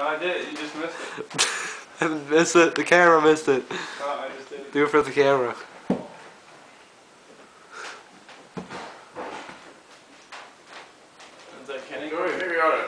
No, I did. You just missed it. I missed it. The camera missed it. No, I just did. Do it for the camera. Is that Kenny? Go ahead, Here we are.